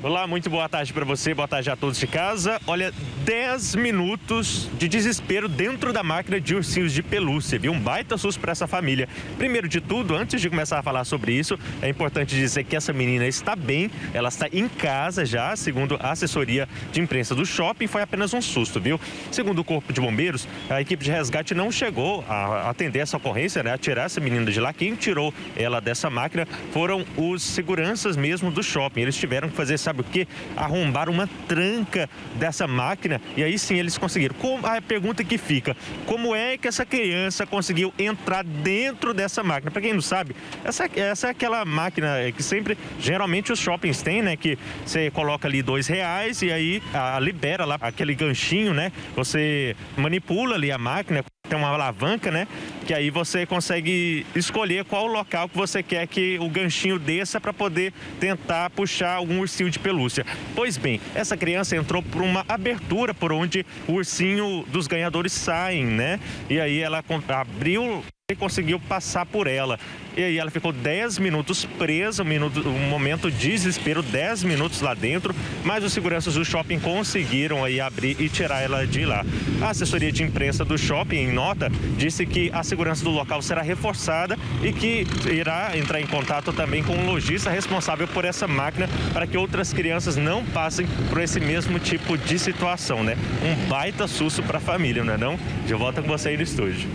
Olá, muito boa tarde para você, boa tarde a todos de casa. Olha, 10 minutos de desespero dentro da máquina de ursinhos de pelúcia, viu? Um baita susto para essa família. Primeiro de tudo, antes de começar a falar sobre isso, é importante dizer que essa menina está bem, ela está em casa já, segundo a assessoria de imprensa do shopping, foi apenas um susto, viu? Segundo o Corpo de Bombeiros, a equipe de resgate não chegou a atender essa ocorrência, né? A tirar essa menina de lá. Quem tirou ela dessa máquina foram os seguranças mesmo do shopping. Eles tiveram que fazer sabe o que? Arrombar uma tranca dessa máquina e aí sim eles conseguiram. Como, a pergunta que fica, como é que essa criança conseguiu entrar dentro dessa máquina? Para quem não sabe, essa, essa é aquela máquina que sempre, geralmente os shoppings têm, né? Que você coloca ali dois reais e aí a, libera lá aquele ganchinho, né? Você manipula ali a máquina tem uma alavanca, né? Que aí você consegue escolher qual local que você quer que o ganchinho desça para poder tentar puxar algum ursinho de pelúcia. Pois bem, essa criança entrou por uma abertura por onde o ursinho dos ganhadores saem, né? E aí ela abriu e conseguiu passar por ela. E aí ela ficou 10 minutos presa, um, minuto, um momento de desespero, 10 minutos lá dentro, mas os seguranças do shopping conseguiram aí abrir e tirar ela de lá. A assessoria de imprensa do shopping, em nota, disse que a segurança do local será reforçada e que irá entrar em contato também com o lojista responsável por essa máquina para que outras crianças não passem por esse mesmo tipo de situação, né? Um baita susto para a família, não é não? De volta com você aí no estúdio.